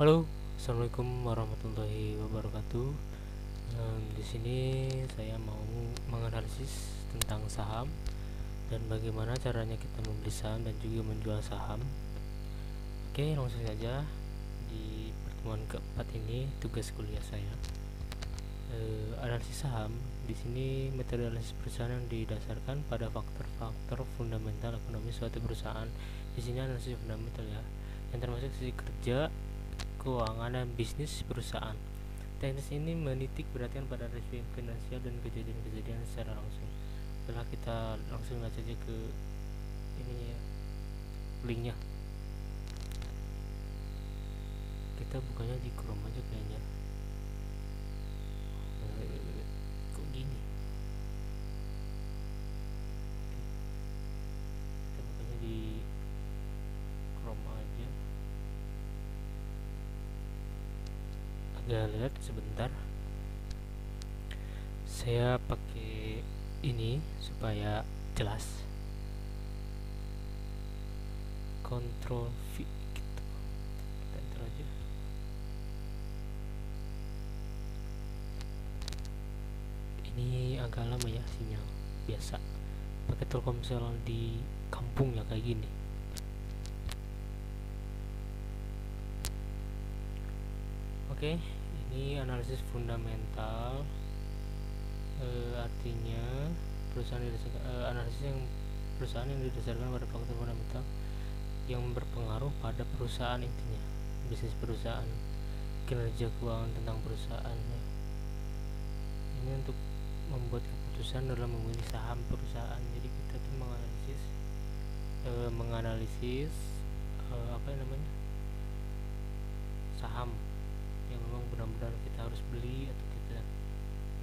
Halo, assalamualaikum warahmatullahi wabarakatuh. Em, di sini saya mau menganalisis tentang saham dan bagaimana caranya kita membeli saham dan juga menjual saham. Oke, langsung saja di pertemuan keempat ini tugas kuliah saya. Eh, analisis saham di sini metode analisis perusahaan yang didasarkan pada faktor-faktor fundamental ekonomi suatu perusahaan. Di sini analisis fundamental ya, yang termasuk sisi kerja, keuangan dan bisnis perusahaan. Teknis ini menitik perhatian pada risiko finansial dan kejadian-kejadian secara langsung. Setelah kita langsung saja ke ini ya, linknya. Kita bukanya di Chrome aja kayaknya. Agak lihat sebentar. Saya pakai ini supaya jelas. Ctrl V. Gitu. Kita enter aja. Ini agak lama ya sinyal biasa. Pakai telkomsel di kampung ya kayak gini. Oke, ini analisis fundamental. Eh, artinya perusahaan didasarkan, eh, analisis yang perusahaan yang didasarkan pada faktor fundamental yang berpengaruh pada perusahaan intinya, bisnis perusahaan, kinerja keuangan tentang perusahaan. ya. Ini untuk membuat keputusan dalam memilih saham perusahaan. Jadi kita tuh menganalisis, eh, menganalisis eh, apa namanya saham yang memang benar-benar kita harus beli atau kita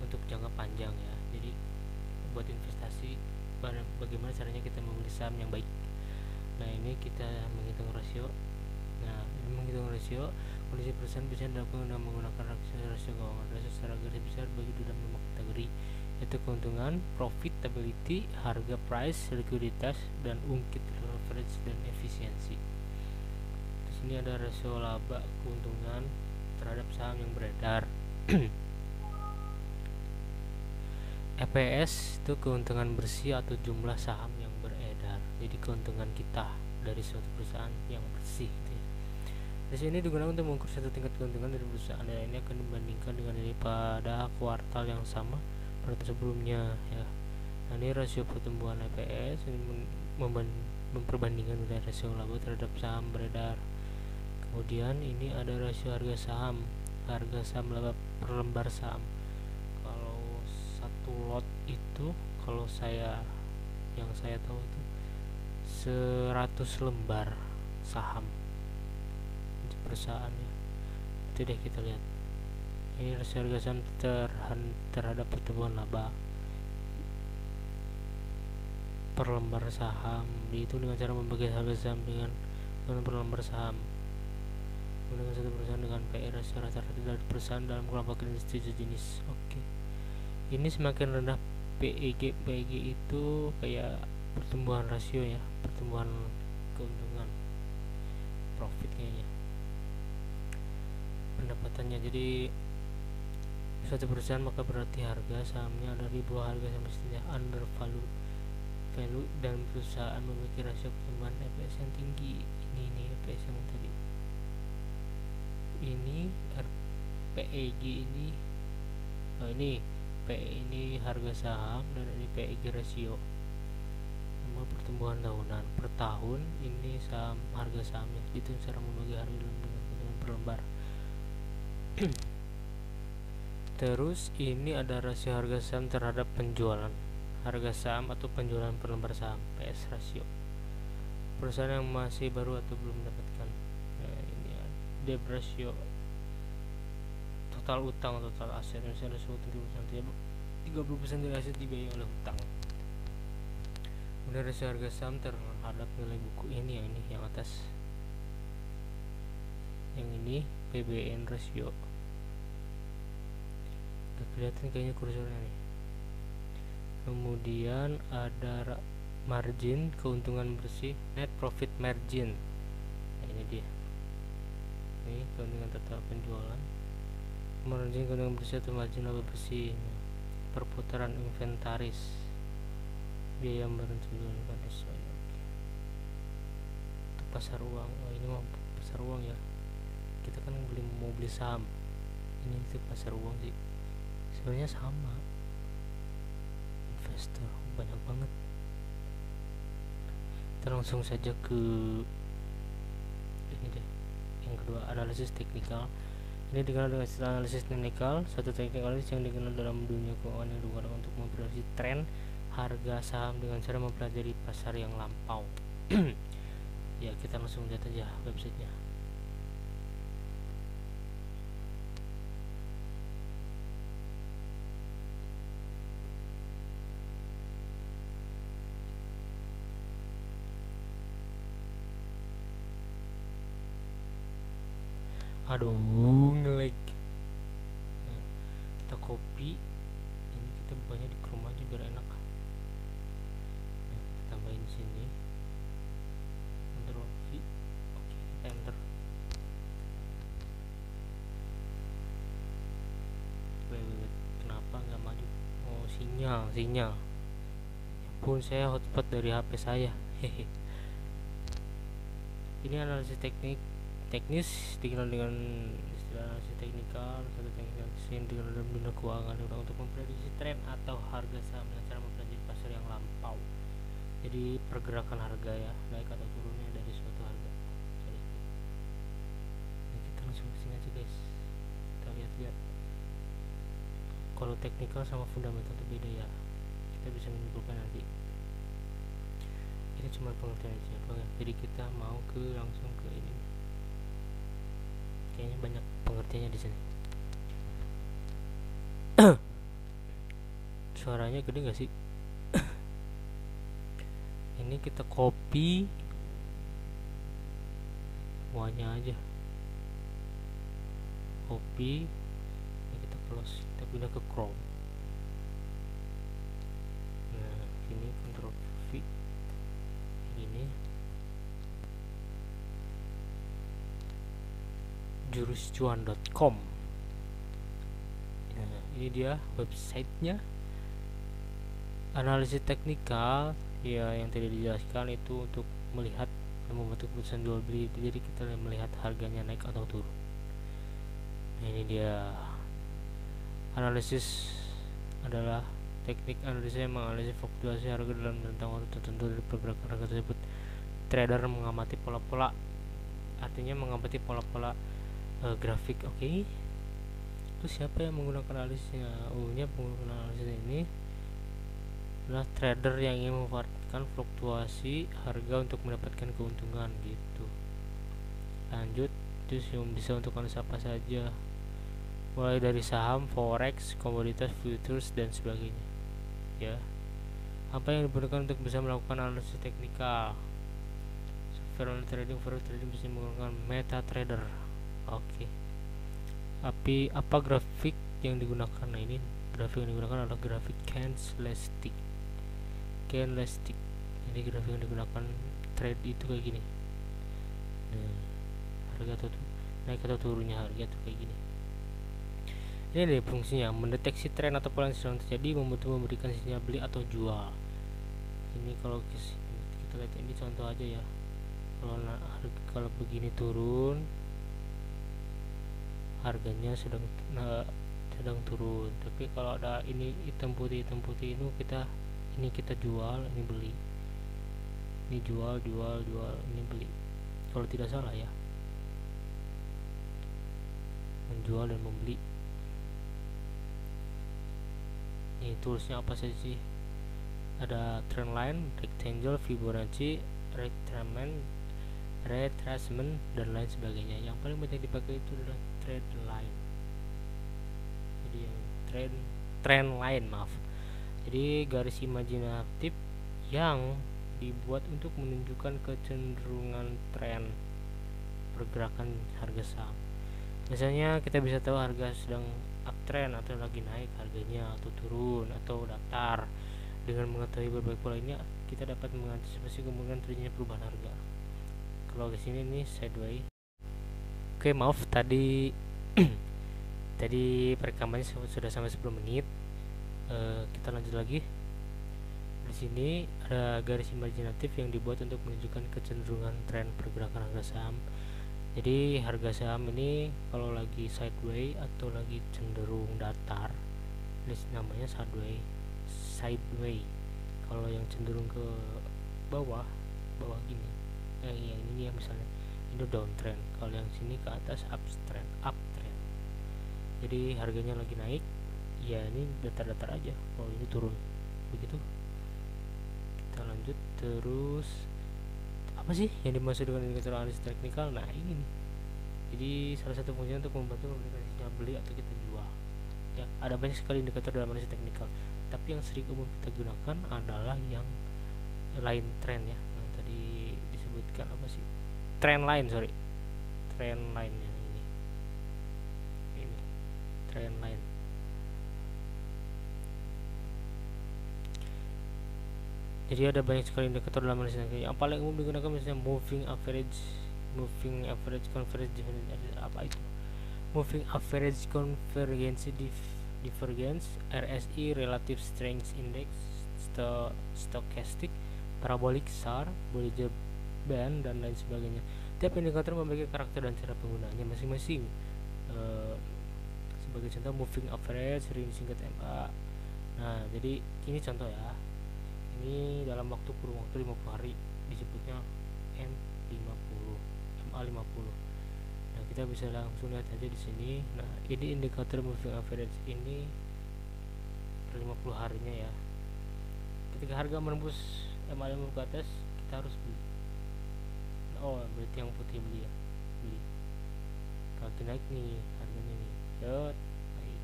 untuk jangka panjang ya. Jadi buat investasi ba- bagaimana caranya kita membeli saham yang baik. Nah ini kita menghitung rasio. Nah ini menghitung rasio kondisi perusahaan bisa dilakukan dengan menggunakan rasio rasio keuangan rasio secara garis besar bagi dalam lima kategori yaitu keuntungan, profitability, harga price, likuiditas, dan ungkit leverage dan efisiensi. Di sini ada rasio laba keuntungan terhadap saham yang beredar. EPS itu keuntungan bersih atau jumlah saham yang beredar. Jadi keuntungan kita dari suatu perusahaan yang bersih. Gitu ya. Di sini digunakan untuk mengukur satu tingkat keuntungan dari perusahaan dan ini akan dibandingkan dengan ini pada kuartal yang sama pada sebelumnya ya. Nah, ini rasio pertumbuhan EPS ini memperbandingkan nilai rasio laba terhadap saham beredar kemudian ini ada rasio harga saham harga saham per lembar saham. Kalau satu lot itu kalau saya yang saya tahu itu 100 lembar saham perusahaan ya itu deh kita lihat. Ini rasio harga saham terhan- terhadap pertumbuhan laba per lembar saham. Dihitung dengan cara membagi harga saham dengan dengan per lembar saham menggunakan satu perusahaan dengan PE rasio rata-rata dari perusahaan dalam kelompok industri sejenis. Oke. Ini semakin rendah PEG PEG itu kayak pertumbuhan rasio ya pertumbuhan keuntungan profit kayaknya. Pendapatannya jadi suatu perusahaan maka berarti harga sahamnya ada di bawah harga yang mestinya undervalued value dan perusahaan memiliki rasio pertumbuhan EPS yang tinggi. Ini nih EPS yang ini PEG ini oh ini PE ini harga saham dan ini PEG rasio. Nama pertumbuhan tahunan per tahun ini saham harga sahamnya itu cara membagi harga dengan per lembar. Terus ini ada rasio harga saham terhadap penjualan. Harga saham atau penjualan per lembar saham PS rasio. Perusahaan yang masih baru atau belum nah, ini ratio total utang total aset. Misalnya tiga puluh persen dari aset dibiayai oleh utang. Kemudian rasio harga saham terhadap nilai buku ini yang ini yang atas. Yang ini PBN ratio Gak kelihatan kayaknya kursornya nih. Kemudian ada margin keuntungan bersih net profit margin. Nah, ini dia ini keuntungan total penjualan. Margin keuntungan bersih atau margin laba bersih perputaran inventaris. Biaya barang penjualan pada sesuai oke untuk pasar uang. Oh ini mah pasar uang ya. Kita kan beli mau beli saham. Ini itu pasar uang sih. Sebenarnya sama. Investor banyak banget. Kita langsung saja ke ini deh yang kedua analisis teknikal. Ini dikenal dengan istilah analisis teknikal satu teknik analisis yang dikenal dalam dunia keuangan yang digunakan untuk memprediksi tren harga saham dengan cara mempelajari pasar yang lampau. Ya kita langsung lihat aja websitenya aduh ngelag. Nah, kita copy ini kita bukanya di Chrome aja biar enak. Nah, kita tambahin sini. V oke kita enter. Wait, wait, wait. kenapa nggak maju? Oh sinyal sinyal. Ya pun saya hotspot dari HP saya. Hehe ini analisis teknik teknis dikenal dengan istilah analisis teknikal satu teknik yang dikenal dalam dunia keuangan untuk memprediksi tren atau harga saham dengan cara mempelajari pasar yang lampau. Jadi pergerakan harga ya naik atau turunnya dari suatu harga. Nah, kita langsung ke sini aja guys. Kita lihat-lihat. Kalau teknikal sama fundamental itu beda ya. Kita bisa menyimpulkan nanti. Ini cuma pengertian aja. Jadi kita mau ke langsung ke ini kayaknya banyak pengertiannya di sini. Suaranya gede gak sih? Ini kita copy. Semuanya aja. Copy. Ini kita close. Kita pindah ke Chrome. Nah ini Ctrl V juruscuan.com nah, ini dia websitenya. Analisis teknikal ya yang tadi dijelaskan itu untuk melihat dan membantu keputusan jual beli. Jadi kita melihat harganya naik atau turun. Nah, ini dia. Analisis adalah teknik analisis yang menganalisis fluktuasi harga dalam rentang waktu tertentu dari pergerakan harga tersebut. Trader mengamati pola-pola artinya mengamati pola-pola uh, grafik oke. Okay. terus siapa yang menggunakan analisisnya umumnya penggunaan analisis ini adalah trader yang ingin memanfaatkan fluktuasi harga untuk mendapatkan keuntungan gitu. Lanjut terus yang bisa untuk analisa apa saja. Mulai dari saham, forex, komoditas, futures dan sebagainya. Ya. Apa yang diperlukan untuk bisa melakukan analisis teknikal? Software trading forex trading bisa menggunakan MetaTrader oke. Okay. tapi apa grafik yang digunakan? Nah ini grafik yang digunakan adalah grafik candlestick candlestick ini grafik yang digunakan trade itu kayak gini. Nah, harga atau naik atau turunnya harga itu kayak gini. Ini ada fungsinya mendeteksi tren atau pola yang sedang terjadi membantu memberikan sinyal beli atau jual. Ini kalau kita lihat ini contoh aja ya. Kalau kalau begini turun harganya sedang nah, sedang turun. Tapi kalau ada ini hitam putih hitam putih itu kita ini kita jual ini beli. Ini jual jual jual ini beli. Kalau tidak salah ya. Menjual dan membeli. Ini toolsnya apa saja sih? Ada trend line rectangle fibonacci retracement retracement dan lain sebagainya. Yang paling banyak dipakai itu adalah trend line jadi yang trend trend line maaf. Jadi garis imajinatif yang dibuat untuk menunjukkan kecenderungan tren pergerakan harga saham. Misalnya kita bisa tahu harga sedang uptrend atau lagi naik harganya atau turun atau datar. Dengan mengetahui berbagai pola ini kita dapat mengantisipasi kemungkinan terjadinya perubahan harga. Kalau di sini nih sideways oke maaf tadi tadi perekamannya sudah sampai 10 menit. Uh, kita lanjut lagi. Di sini ada garis imajinatif yang dibuat untuk menunjukkan kecenderungan tren pergerakan harga saham. Jadi harga saham ini kalau lagi sideways atau lagi cenderung datar ini namanya sideways sideways. Kalau yang cenderung ke bawah bawah gini eh yang ini ya misalnya itu downtrend. Kalau yang sini ke atas uptrend uptrend. Jadi harganya lagi naik ya ini datar-datar aja. Kalau ini turun. Begitu. Kita lanjut terus apa sih yang dimaksud dengan indikator analisis teknikal? Nah ini nih. Jadi salah satu fungsinya untuk membantu komunikasinya beli atau kita jual. Ya ada banyak sekali indikator dalam analisis teknikal. Tapi yang sering umum kita gunakan adalah yang lain tren ya. Yang tadi disebutkan apa sih trend line sorry. Trend line ya ini. Ini trend line jadi ada banyak sekali indikator dalam analisis yang paling umum digunakan misalnya moving average moving average convergence apa itu? Moving average convergence divergence RSI relative strength index sto stochastic parabolic SAR Bollinger Band dan lain sebagainya. Tiap indikator memiliki karakter dan cara penggunaannya masing-masing. Uh, sebagai contoh moving average sering singkat MA nah jadi ini contoh ya. Ini dalam waktu kurun waktu 50 hari disebutnya M50 MA50 nah kita bisa langsung lihat aja di sini. Nah ini indikator moving average ini per 50 harinya ya. Ketika harga menembus MA50 ke atas kita harus beli oh berarti yang putih beli ya? Beli. Kalau naik nih harganya nih. Yot, naik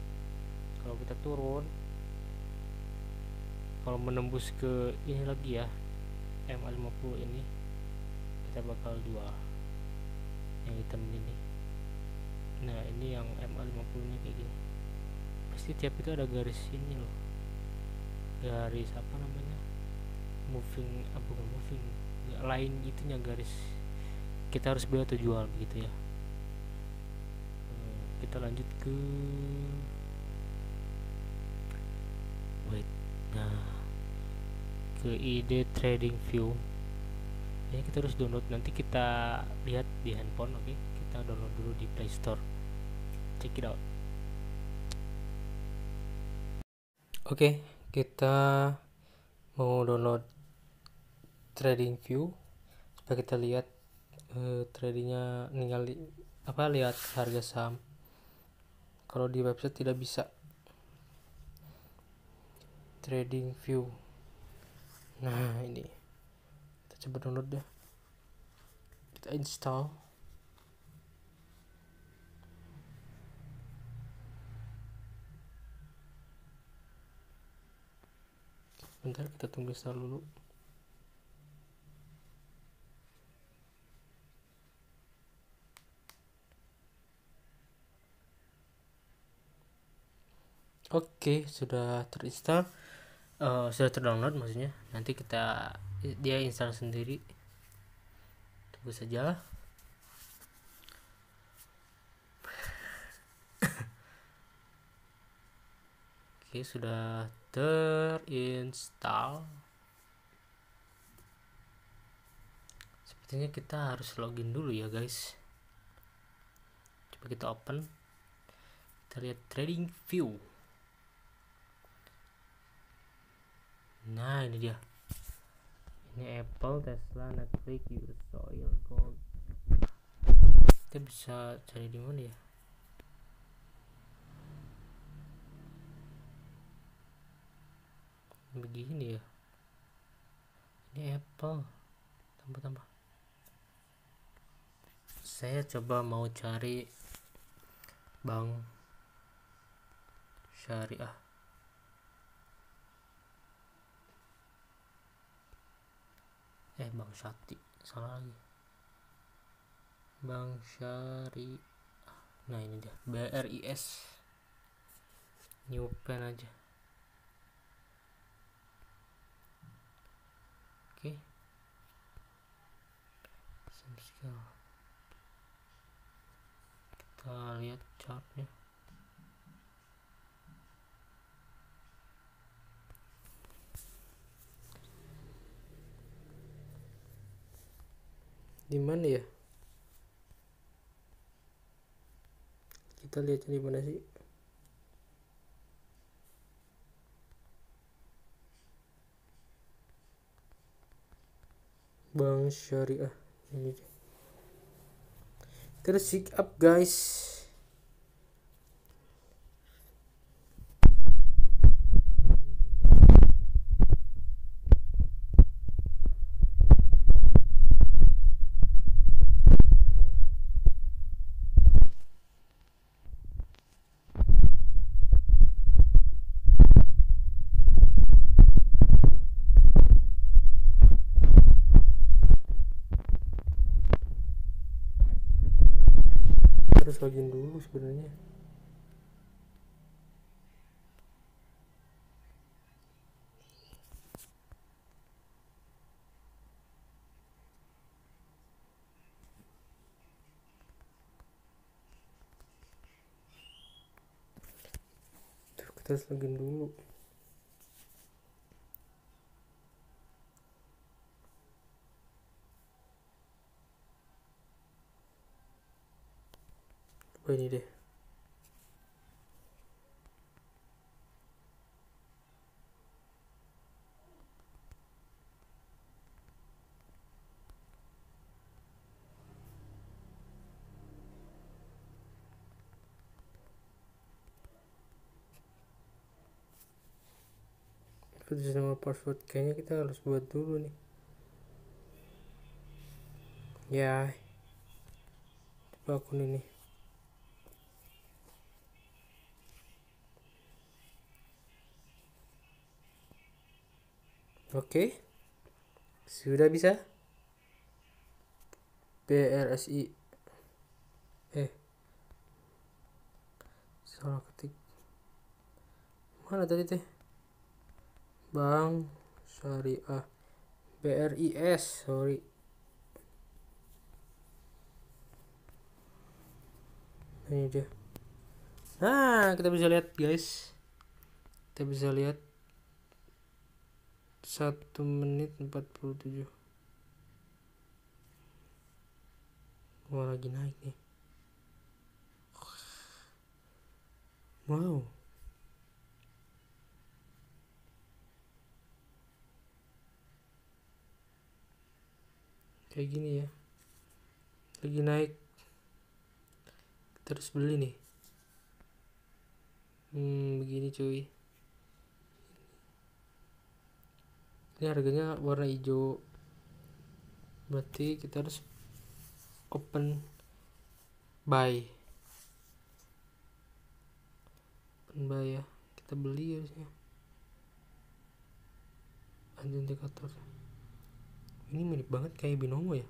kalau kita turun kalau menembus ke ini lagi ya MA50 ini kita bakal jual yang hitam ini nah ini yang MA50 nya kayak gini. Pasti tiap itu ada garis ini loh. Garis apa namanya? Moving apa ah, bukan moving. Lain itunya garis kita harus beli atau jual begitu ya. Hmm, kita lanjut ke wait nah ke ide trading view. Ya kita harus download nanti kita lihat di handphone oke? Okay? kita download dulu di Play Store. Check it out. Oke okay, kita mau download trading view. Supaya kita lihat uh, tradingnya tinggal apa lihat harga saham. Kalau di website tidak bisa. Trading view. Nah ini. Kita coba download deh. Kita install. Bentar kita tunggu install dulu Oke, sudah terinstall. Uh, sudah terdownload maksudnya. Nanti kita dia install sendiri. Tunggu saja oke sudah terinstall. Sepertinya kita harus login dulu ya guys. Coba kita open. Kita lihat trading view nah ini dia. Ini Apple Tesla Netflix US Oil Gold kita bisa cari di mana ya? Begini ya. Ini Apple. Tambah-tambah saya coba mau cari bank syariah eh Bang Syati salah lagi. Bang Syari. Nah ini dia. BRIS new pen aja. Oke. Okay. kita lihat chartnya di mana ya? Kita lihat di mana sih? Bank Syariah ini terus up guys harus login dulu sebenarnya. Tuh, kita harus login dulu ini deh. Nama password kayaknya kita harus buat dulu nih. Ya coba akun ini Oke. Sudah bisa? BRSI. Eh. Salah ketik. Mana tadi teh? Bank Syariah. BRIS, sorry. Ini dia. Nah, kita bisa lihat guys. Kita bisa lihat satu menit empat puluh tujuh. Wah lagi naik nih. Wow. Kayak gini ya. Lagi naik. Terus beli nih. Hmm begini cuy ini harganya warna hijau. Berarti kita harus open buy. Open buy ya. Kita beli harusnya. Indikator. Ini mirip banget kayak binomo ya?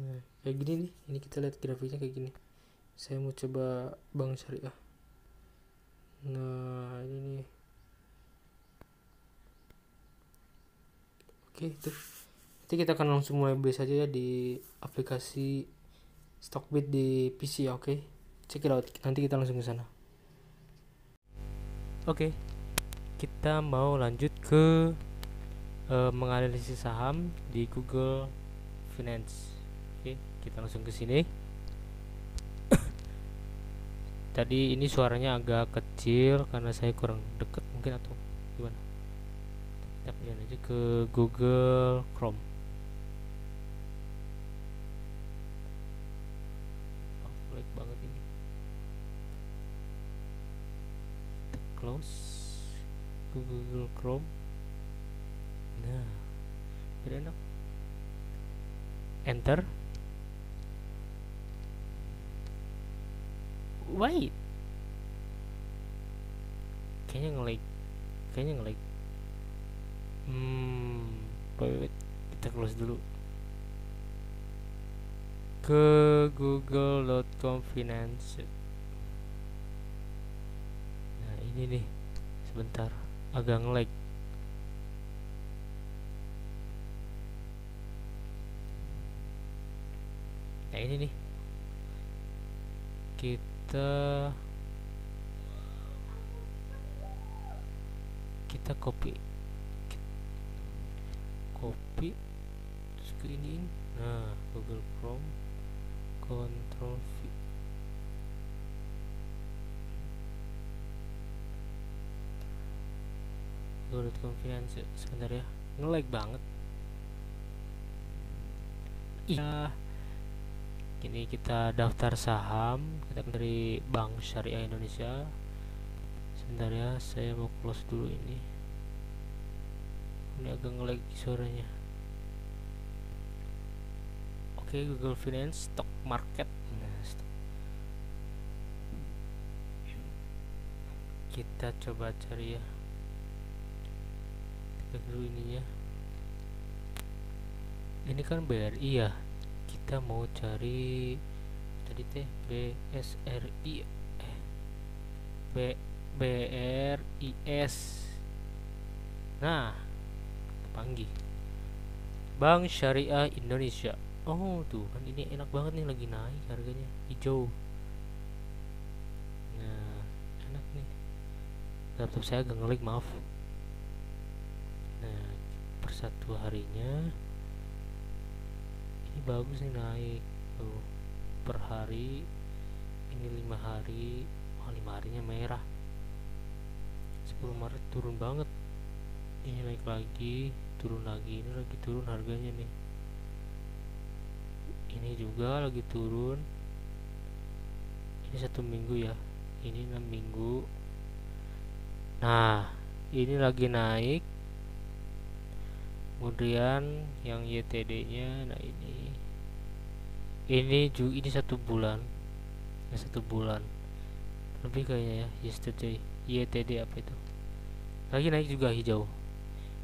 Nah kayak gini nih. Ini kita lihat grafiknya kayak gini. Saya mau coba bank syariah. Nah ini nih oke itu. Nanti kita akan langsung mulai beli saja ya di aplikasi Stockbit di PC ya oke? Check it out. Nanti kita langsung ke sana. Oke kita mau lanjut ke uh, menganalisis saham di Google Finance. Oke kita langsung ke sini. Tadi ini suaranya agak kecil karena saya kurang deket mungkin atau gimana kita pindah aja ke Google Chrome. Oh, banget ini. Kita close Google Chrome. Nah biar enak. Enter. Wait. Kayaknya ngelag. Kayaknya ngelag hmm. Wait, kita close dulu. Ke google.com finance. Nah ini nih. Sebentar agak ngelag. Nah ini nih. Kita kita copy copy terus ke ini nah Google Chrome Control V. Google.com Finance sebentar ya nge-lag banget. Iya. Ini kita daftar saham kita dari Bank Syariah Indonesia. Sebentar ya saya mau close dulu ini ini agak ngelag suaranya oke Google Finance stock market. Nah, stock. kita coba cari ya. Kita dulu ininya ini kan BRI ya. Kita mau cari tadi teh BSRI eh B BRIS nah panggil Bank Syariah Indonesia. Oh tuh kan ini enak banget nih lagi naik harganya. Hijau. Nah enak nih. Laptop saya agak ngelik maaf. Nah per satu harinya ini bagus nih naik. Tuh per hari ini lima hari. Oh lima harinya merah. 10 Maret turun banget ini naik lagi turun lagi. Ini lagi turun harganya nih. Ini juga lagi turun. Ini satu minggu ya. Ini enam minggu. Nah ini lagi naik. Kemudian yang YTD nya nah ini. Ini juga ini satu bulan. Ya satu bulan. Lebih kayaknya ya yesterday YTD apa itu? Lagi naik juga hijau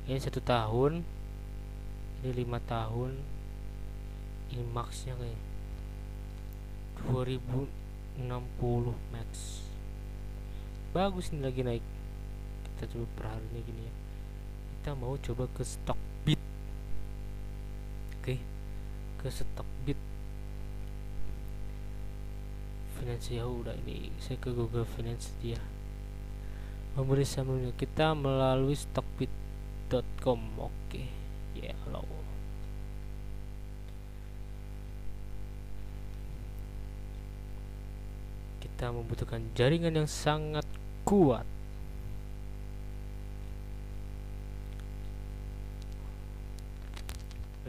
ini satu tahun. Ini lima tahun. Ini maxnya kayak 2060 max. Bagus nih lagi naik. Kita coba per harinya gini ya. Kita mau coba ke stok bit. Oke ke stok bit. Finance ya udah ini. Saya ke Google Finance dia memberi sampelnya kita melalui stockbit.com oke ya yeah, kita membutuhkan jaringan yang sangat kuat.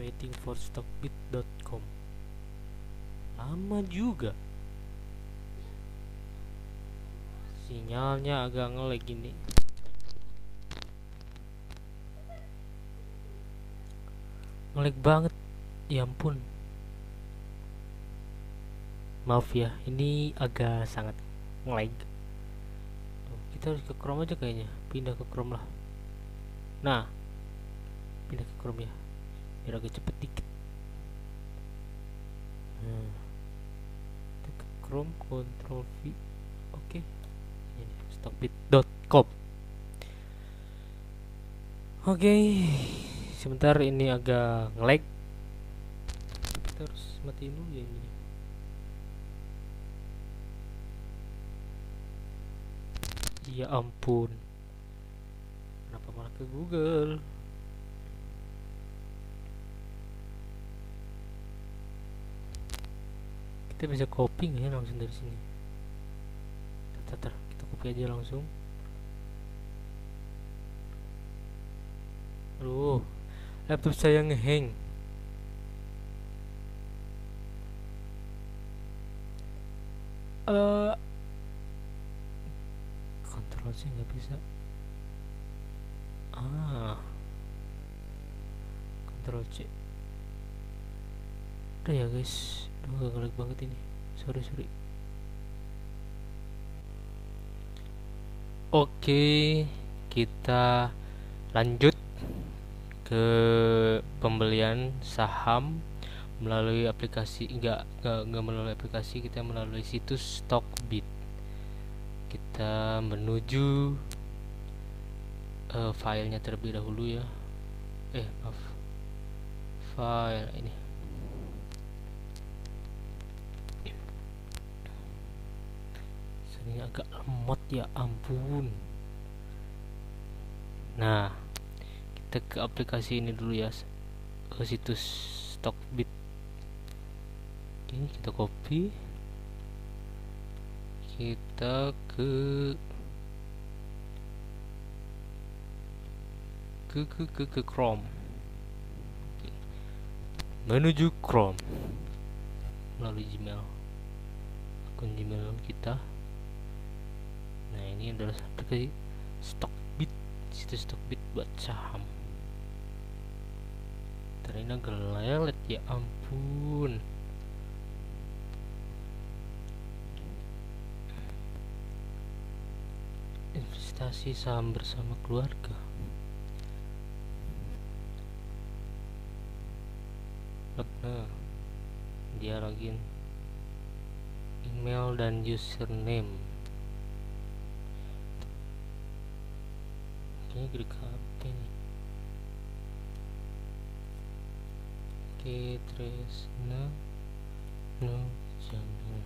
Waiting for stockbit.com lama juga. Sinyalnya agak ngelag gini ngelag banget. Ya ampun. Maaf ya ini agak sangat ngelag. Kita harus ke Chrome aja kayaknya. Pindah ke Chrome lah. Nah pindah ke Chrome ya. Biar agak cepet dikit. Kita ke Chrome Ctrl V. Oke. Okay. ini stockbit.com oke. okay. Sebentar ini agak ngelag. Kita harus matiin dulu ya ini ya ampun. Kenapa malah ke Google? Kita bisa copy ya langsung dari sini? Tatar, kita copy aja langsung. Aduh laptop saya ngehang uh, kontrol sih nggak bisa. Ah. Kontrol C. Udah ya guys. Aduh gak ngelag banget ini. Sorry sorry. Oke kita lanjut ke pembelian saham melalui aplikasi enggak enggak, melalui aplikasi kita melalui situs Stockbit. Kita menuju uh, filenya terlebih dahulu ya. Eh maaf. File ini. Ini agak lemot ya ampun. Nah kita ke aplikasi ini dulu ya ke situs Stockbit. Ini kita copy. Kita ke ke ke ke, ke Chrome. Menuju Chrome. Melalui Gmail. Akun Gmail kita. Nah ini adalah aplikasi Stockbit situs Stockbit buat saham ternyata gelelet ya ampun. Investasi saham bersama keluarga. Nah dia login email dan username. Kayaknya gede HP nih oke Tresna no Jamil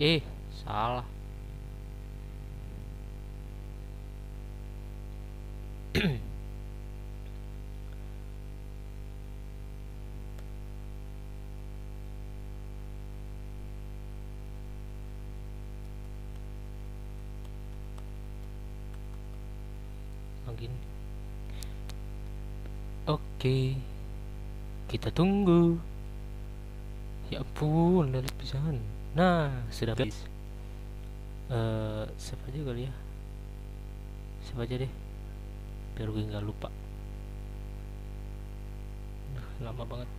eh salah login oke kita tunggu. Ya ampun lihat pisan. Nah sudah guys uh, save aja kali ya? Save aja deh? Biar gue nggak lupa. Duh, lama banget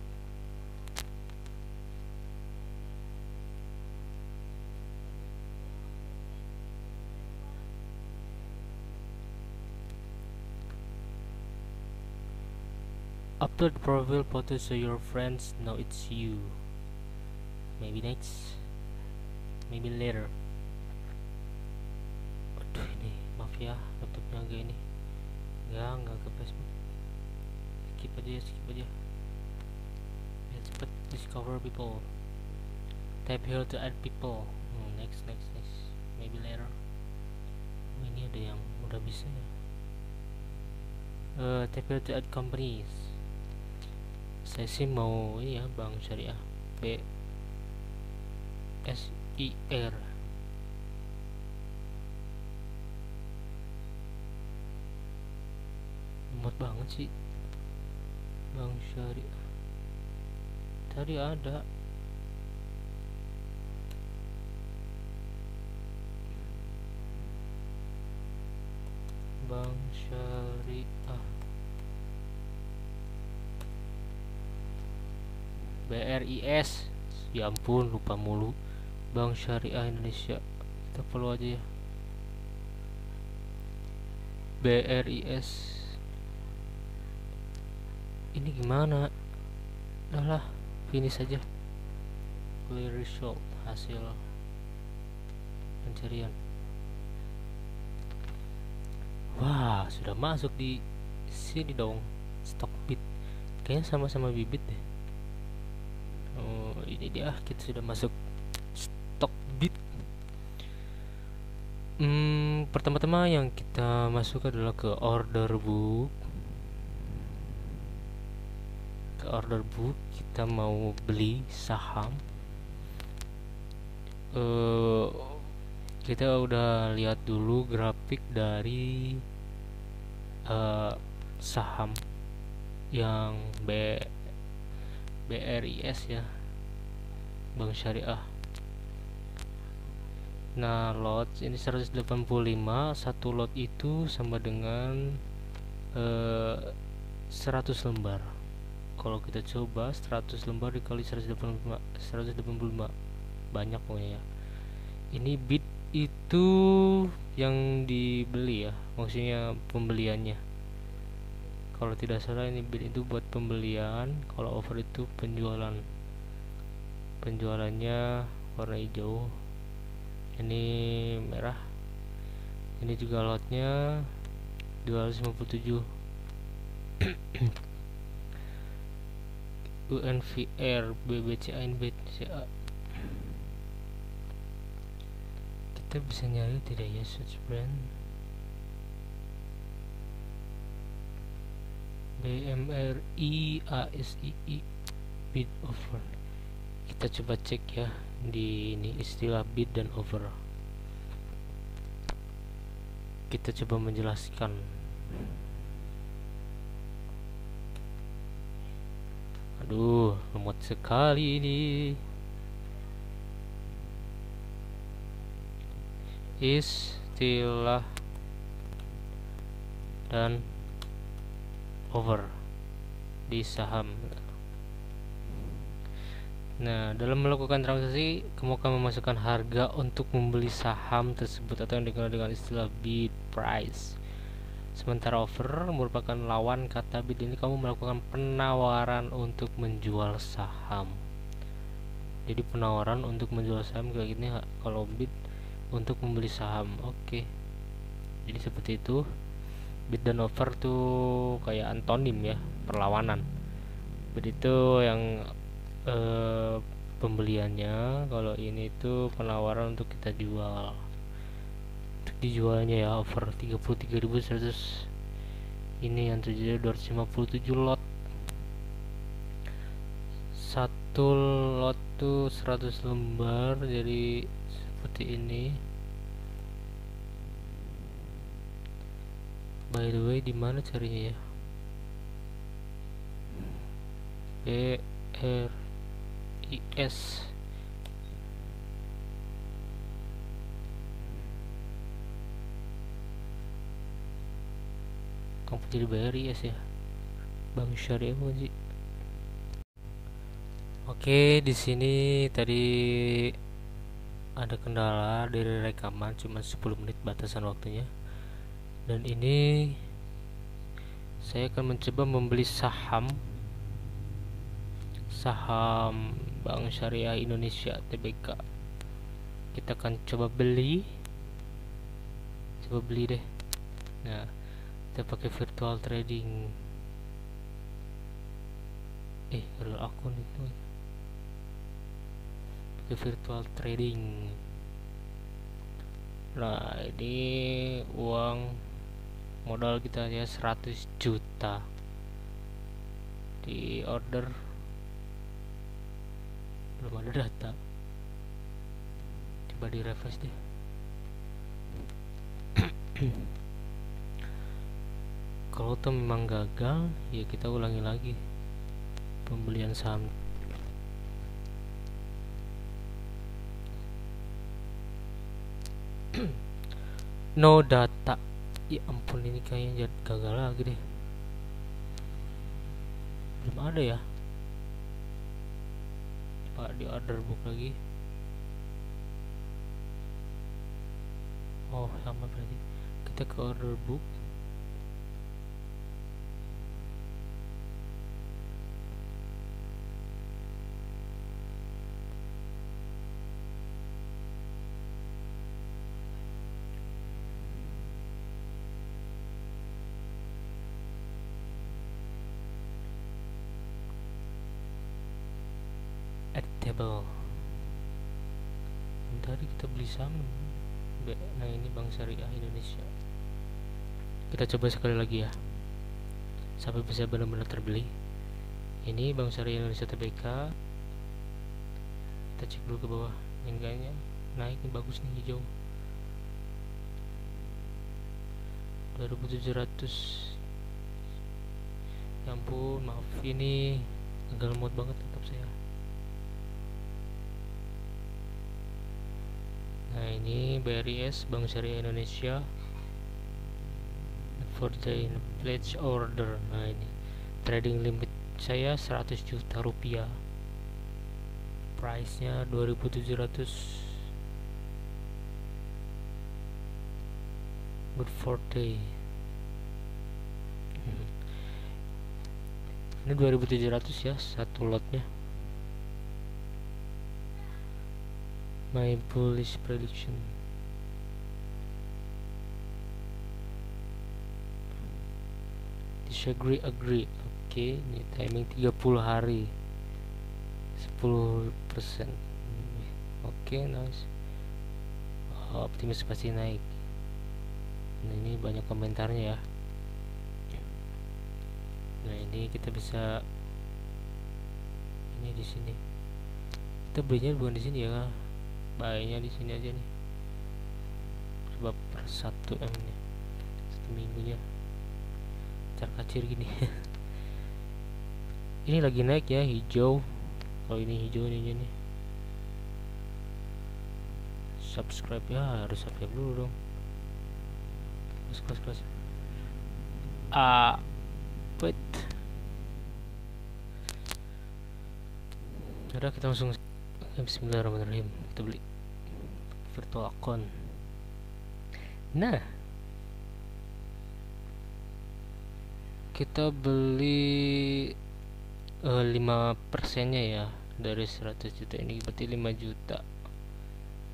upload profile photo so your friends know it's you. Maybe next. Maybe later. Aduh ini maaf ya laptopnya agak ini. Ya nggak ke Facebook. Skip aja skip aja. Ya cepet discover people. Tap here to add people. Hmm, next next next. Maybe later. Oh, ini ada yang udah bisa ya. Uh, tap here to add companies saya sih mau ini ya bank syariah B S I R. Lemot banget sih bank syariah. Tadi ada. Bank syariah BRIS ya ampun lupa mulu. Bank Syariah Indonesia. Kita follow aja ya. BRIS ini gimana? Udah lah finish aja. Clear result hasil pencarian. Wah sudah masuk di sini dong Stockbit kayaknya sama-sama bibit deh oh ini dia. Kita sudah masuk Stockbit hmm, pertama-tama yang kita masuk adalah ke order book. Ke order book kita mau beli saham. Uh, kita udah lihat dulu grafik dari uh, saham yang B BRIS ya. Bank Syariah. Nah lot ini 185 satu lot itu sama dengan uh, 100 lembar. Kalau kita coba 100 lembar dikali 185 185 banyak pokoknya ya. Ini bit itu yang dibeli ya maksudnya pembeliannya kalau tidak salah ini bid itu buat pembelian. Kalau over itu penjualan. Penjualannya warna hijau. Ini merah. Ini juga lotnya 257 UNVR BBCA BCA kita bisa nyari tidak ya search brand BMRI ASII bid over. Kita coba cek ya di ini istilah bid dan over. Kita coba menjelaskan. Aduh lemot sekali ini. Istilah dan over di saham Nah, dalam melakukan transaksi, kamu akan memasukkan harga untuk membeli saham tersebut atau yang dikenal dengan istilah bid price. Sementara offer merupakan lawan kata bid ini kamu melakukan penawaran untuk menjual saham. Jadi penawaran untuk menjual saham kayak gini kalau bid untuk membeli saham. Oke. Jadi seperti itu. Bid dan offer tuh kayak antonim ya, perlawanan. Bid itu yang eh, pembeliannya kalau ini tuh penawaran untuk kita jual. Untuk dijualnya ya over 33.100 ini yang terjadi 257 lot. Satu lot tuh 100 lembar jadi seperti ini by the way di mana carinya ya? B R IS kamu jadi bayar IS ya? Bang Syariah bukan sih? Oke di sini tadi ada kendala dari rekaman cuma 10 menit batasan waktunya dan ini saya akan mencoba membeli saham saham Bank Syariah Indonesia TBK kita akan coba beli. Coba beli deh. Nah kita pakai virtual trading. Eh real akun itu. Pakai virtual trading. Nah ini uang modal kita ya 100 juta. Di order belum ada data. Coba di refresh deh. Kalau tuh memang gagal ya kita ulangi lagi. Pembelian saham. No data ya ampun ini kayaknya gagal lagi deh. Belum ada ya? Coba di order book lagi. Oh sama berarti. Kita ke order book kita coba sekali lagi ya. Sampai bisa benar-benar terbeli. Ini Bank Syariah Indonesia TBK kita cek dulu ke bawah. Yang kayaknya naik ini bagus nih hijau. 2700 ya ampun maaf. Ini agak lemot banget tetap saya. Nah ini BRIS Bank Syariah Indonesia for the pledge order. Nah ini trading limit saya 100 juta rupiah. Price nya 2700 good for day. Hmm. ini 2700 ya satu lotnya. My bullish prediction disagree agree oke okay, ini timing 30 hari. 10 persen. Oke okay, nice. Oh, optimis pasti naik. Nah ini banyak komentarnya ya. Nah ini kita bisa ini di sini. Kita belinya bukan di sini ya bayinya di sini aja nih. Sebab per satu m nya satu minggunya car kacir gini. Ini lagi naik ya hijau. Kalau ini hijau ini nih subscribe ya harus subscribe dulu dong. Kelas kelas ah wait. Udah kita langsung Bismillahirrahmanirrahim. Kita beli virtual account. Nah kita beli uh, eh, 5 persennya ya dari 100 juta ini. Berarti 5 juta.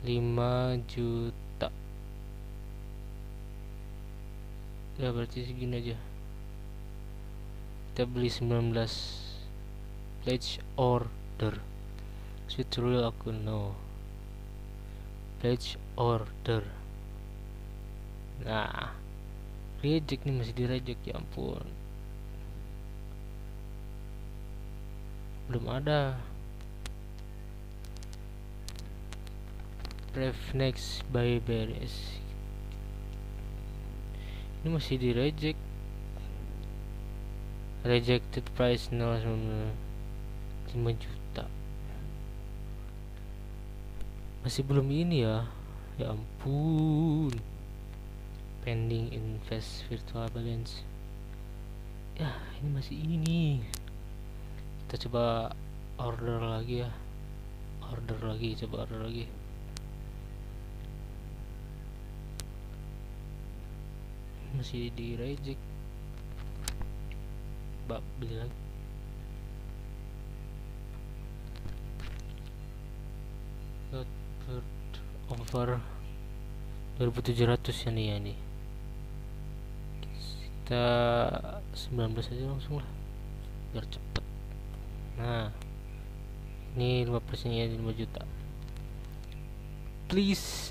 5 juta. Ya berarti segini aja. Kita beli 19 pledge order. Rule aku no. Pledge order. Nah reject nih masih di reject ya ampun belum ada. Next by beres. Ini masih di reject. Rejected price 0 5 juta. Masih belum ini ya. Ya ampun. Pending invest virtual balance. Ya ini masih ini nih kita coba order lagi ya. Order lagi coba order lagi. Masih di reject. Mbak beli lagi. Over 2700 ya nih ya nih. Kita 19 aja langsung lah biar cepet nah ini 5 persennya 5 juta. Please.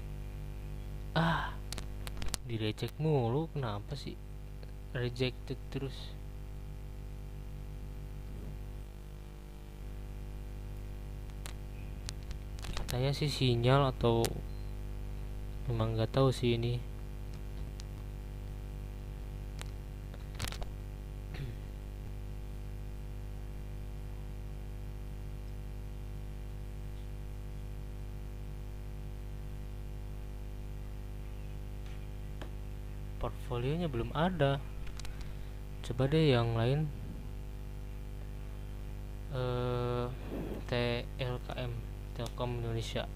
Ah di reject mulu kenapa sih? Rejected terus. Katanya sih sinyal atau memang nggak tahu sih ini portfolionya belum ada. Coba deh yang lain. Eh, TLKM Telkom Indonesia.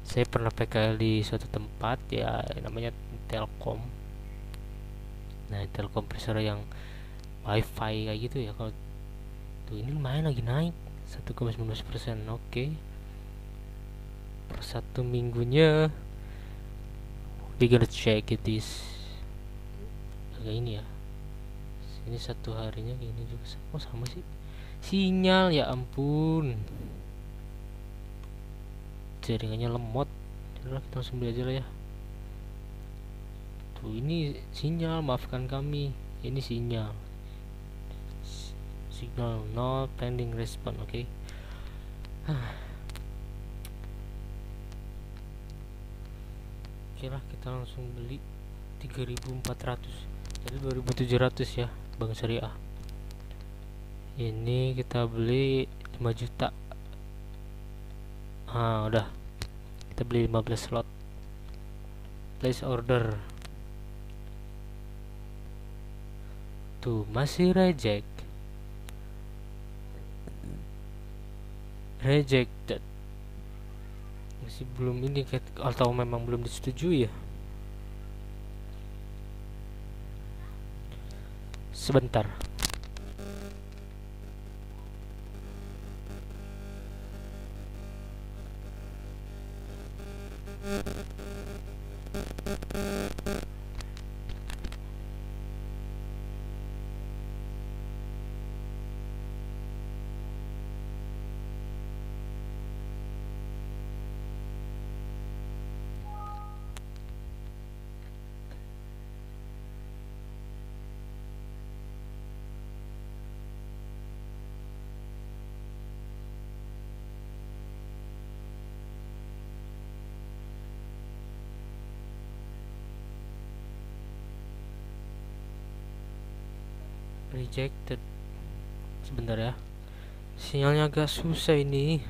Saya pernah PKL di suatu tempat ya namanya Telkom. Nah Telkom kompresor yang wifi kayak gitu ya kalau tuh ini lumayan lagi naik 1,19 persen oke. Okay. per satu minggunya we gonna check it is agak ini ya. Ini satu harinya gini juga. Oh sama sih? Sinyal ya ampun. Jaringannya lemot. Yaudah, kita langsung beli aja lah ya. Tuh ini sinyal maafkan kami. Ini sinyal. Signal no pending respon oke? Okay? oke lah kita langsung beli 3400 jadi 2700 ya Bank Syariah. Ini kita beli 5 juta. Ah udah. Kita beli 15 slot. Place order. Tuh masih reject. Rejected. Masih belum ini atau memang belum disetujui ya sebentar rejected. Sebentar ya. Sinyalnya agak susah ini.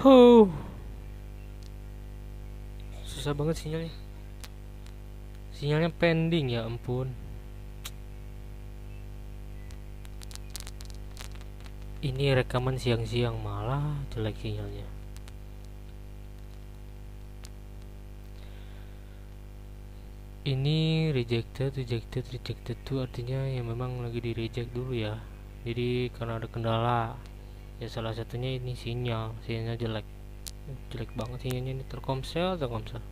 Oh, susah banget sinyalnya. Sinyalnya pending ya ampun. Ini rekaman siang-siang malah jelek sinyalnya ini rejected rejected rejected itu artinya ya memang lagi di reject dulu ya. Jadi karena ada kendala ya salah satunya ini sinyal sinyalnya jelek. Jelek banget sinyalnya ini telkomsel telkomsel?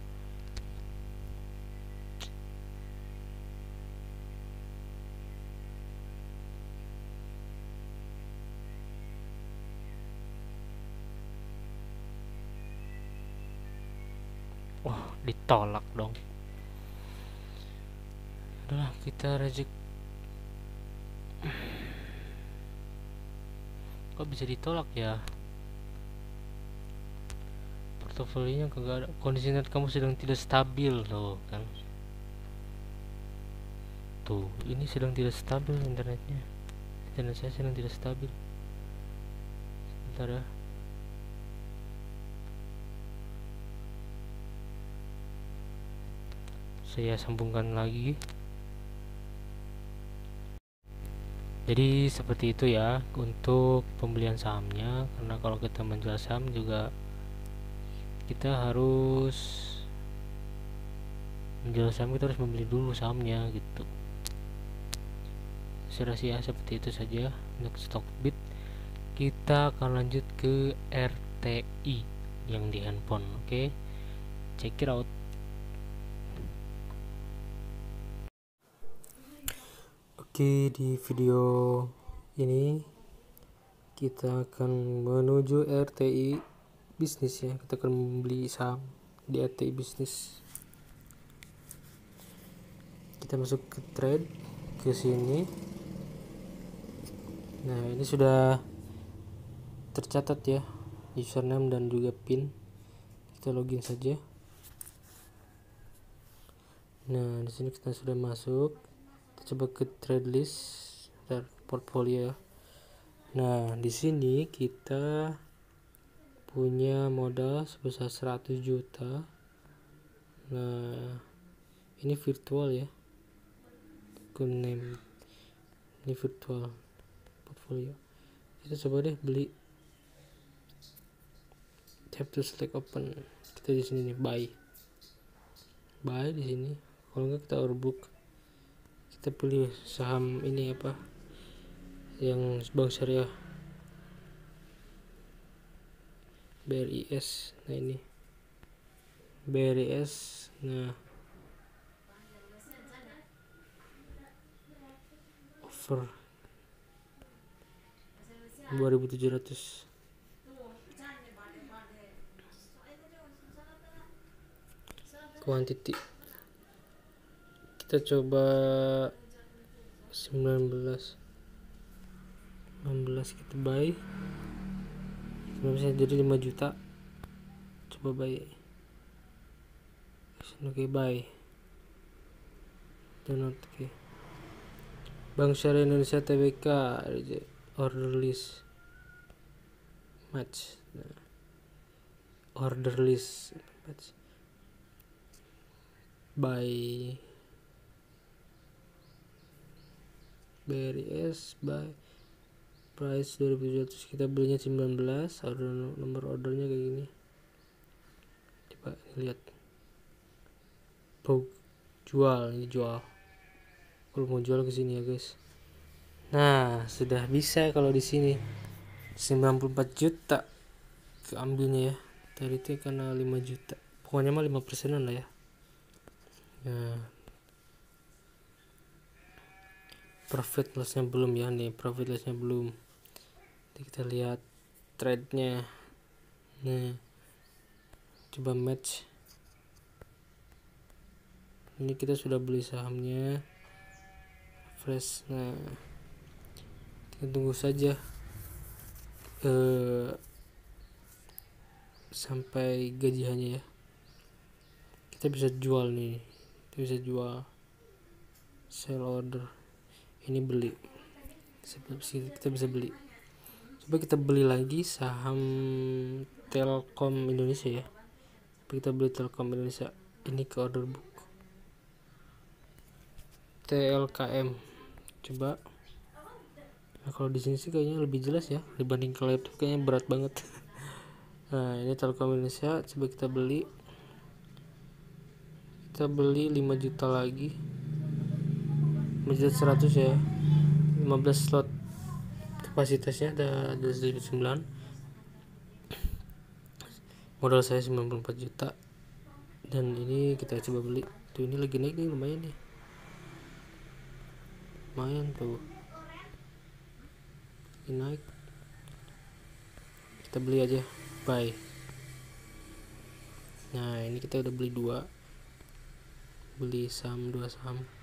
Wah ditolak dong udahlah kita reject. Kok bisa ditolak ya? Portofolionya kagak ada. Kondisi net kamu sedang tidak stabil loh kan? Tuh ini sedang tidak stabil internetnya. Internet saya sedang tidak stabil. Sebentar ya. Saya sambungkan lagi jadi seperti itu ya untuk pembelian sahamnya. Karena kalau kita menjual saham juga kita harus menjual saham kita harus membeli dulu sahamnya gitu. Saya ya seperti itu saja untuk stock bit. Kita akan lanjut ke RTI yang di handphone oke? Okay? check it out Oke, di video ini kita akan menuju RTI bisnis ya. Kita akan membeli saham di RTI bisnis. Kita masuk ke trade ke sini. Nah, ini sudah tercatat ya username dan juga pin. Kita login saja. Nah, di sini kita sudah masuk coba ke trade list dan portfolio. Nah di sini kita punya modal sebesar 100 juta. Nah ini virtual ya. Akun name. Ini virtual portfolio. Kita coba deh beli. Tap to select open. Kita di sini nih buy. Buy di sini. Kalau enggak kita overbook kita pilih saham ini apa? Yang bank syariah. BRIS nah ini. BRIS nah. Over 2700 quantity kita coba 19 19 kita buy. Bisa jadi 5 juta. Coba buy. Oke okay, buy. Download oke. Okay. Bank Syariah Indonesia TBK order list. Match. Order list. Match. By BRIS by price 2700 kita belinya 19 order nomor ordernya kayak gini. Coba lihat. Pro jual ini jual. Kalau mau jual ke sini ya guys. Nah sudah bisa kalau di sini. 94 juta keambilnya ya. Tadi itu karena 5 juta. Pokoknya mah 5 persenan lah ya. Nah profit lossnya belum ya nih profit lossnya belum. Jadi kita lihat trade nya nah coba match. Ini kita sudah beli sahamnya. Fresh nah. Kita tunggu saja eh, sampai gajiannya ya. Kita bisa jual nih kita kita bisa jual sell order ini beli. Kita bisa beli. Coba kita beli lagi saham Telkom Indonesia ya. Kita beli Telkom Indonesia. Ini ke order book. TLKM coba. Nah kalau di sini sih kayaknya lebih jelas ya dibanding ke laptop. Kayaknya berat banget. Nah ini Telkom Indonesia. Coba kita beli. Kita beli 5 juta lagi 5 juta 100 ya 15 slot kapasitasnya ada ada 9 modal saya 94 juta. Dan ini kita coba beli. Tuh ini lagi naik nih lumayan nih. Lumayan tuh. Ini naik. Kita beli aja. Buy. Nah ini kita udah beli dua. Beli saham dua saham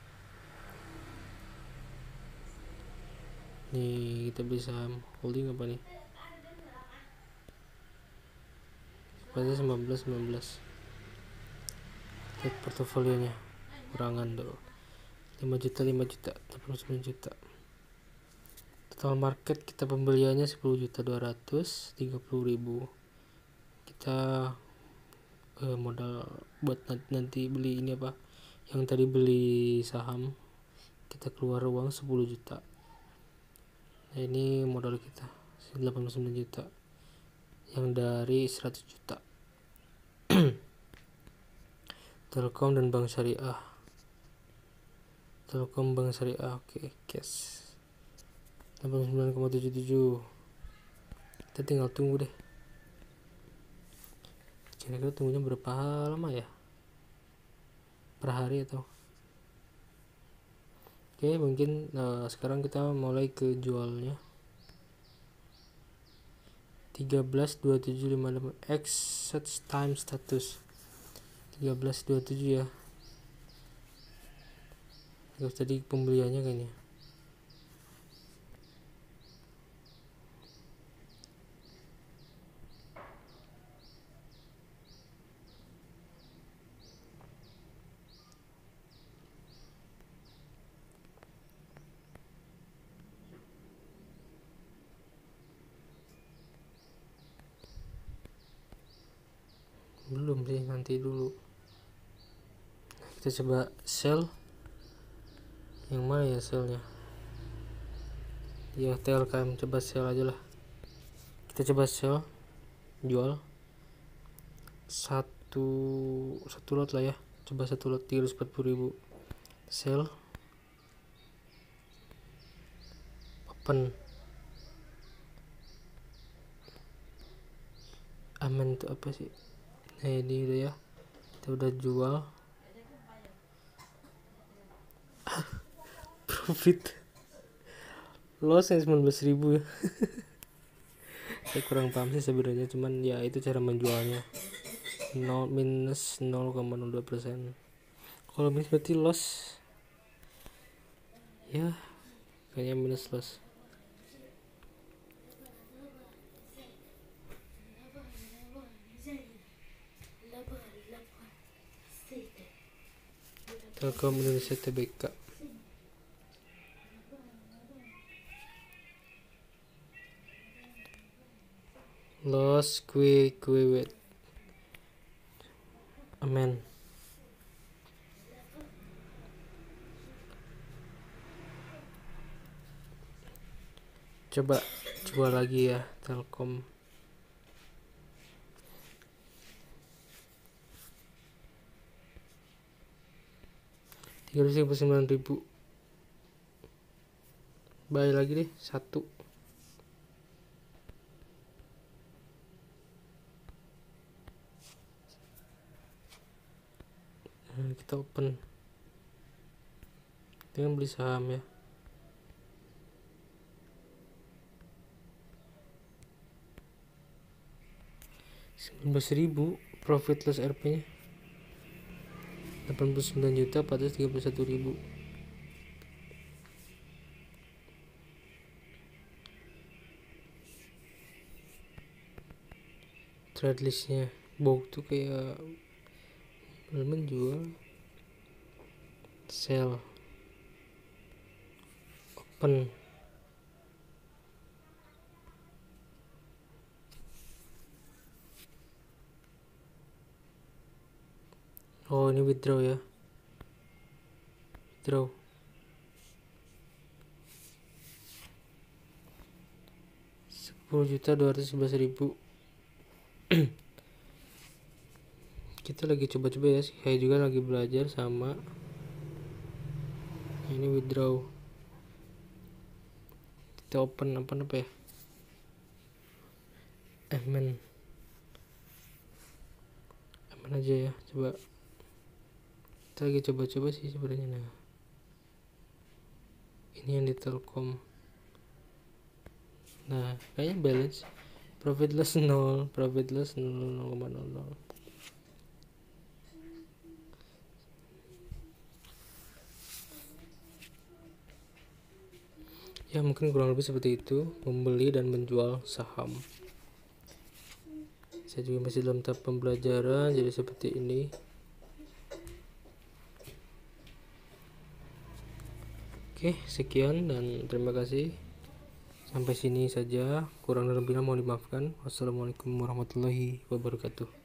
nih kita beli saham holding apa nih? Pada 19 19 lihat portofolionya. Kurangan tuh 5 juta 5 juta. 89 juta. Total market kita pembeliannya 10 juta 230 ribu. Kita eh, modal buat nanti beli ini apa? Yang tadi beli saham kita keluar uang 10 juta ini modal kita 89 juta. Yang dari 100 juta. Telkom dan Bank Syariah. Telkom Bank Syariah oke okay, cash 89,77 kita tinggal tunggu deh. Kira-kira tunggunya berapa lama ya? Per hari atau oke mungkin nah, sekarang kita mulai ke jualnya. 132756 x set time status. 1327 ya. Terus tadi pembeliannya kayaknya belum sih nanti dulu kita coba sell yang mana ya sellnya ya TLKM coba sell aja lah. Kita coba sell jual. Satu satu lot lah ya. Coba satu lot 340 ribu. Sell open. Aman itu apa sih? Nah ini udah ya. Kita udah jual profit loss yang 19 ribu ya. Saya kurang paham sih sebenarnya cuman ya itu cara menjualnya. 0 minus 0,02 persen. Kalau minus berarti loss. Ya kayaknya minus loss. Telkom Indonesia Tbk Los kue kue wet. Amen. Coba coba lagi ya Telkom. Tiga ratus sembilan ribu. Bayar lagi deh satu kita open. Dengan beli saham ya. Sembilan ribu profit loss RP nya 89 juta 431 ribu. Trade listnya bau tuh kayak belum menjual. Sell. Open. Oh ini withdraw ya. Withdraw. Sepuluh juta dua ratus sebelas ribu kita lagi coba-coba ya saya juga lagi belajar sama ini withdraw. Kita open apa apa ya? Amen amen aja ya coba. Kita lagi coba-coba sih sebenarnya nah. Ini yang di telkom. Nah kayaknya balance. Profit loss 0 profit loss 0,00 ya mungkin kurang lebih seperti itu. Membeli dan menjual saham. Saya juga masih dalam tahap pembelajaran jadi seperti ini. Oke sekian dan terima kasih. Sampai sini saja, kurang lebihnya mohon dimaafkan. Wassalamualaikum warahmatullahi wabarakatuh.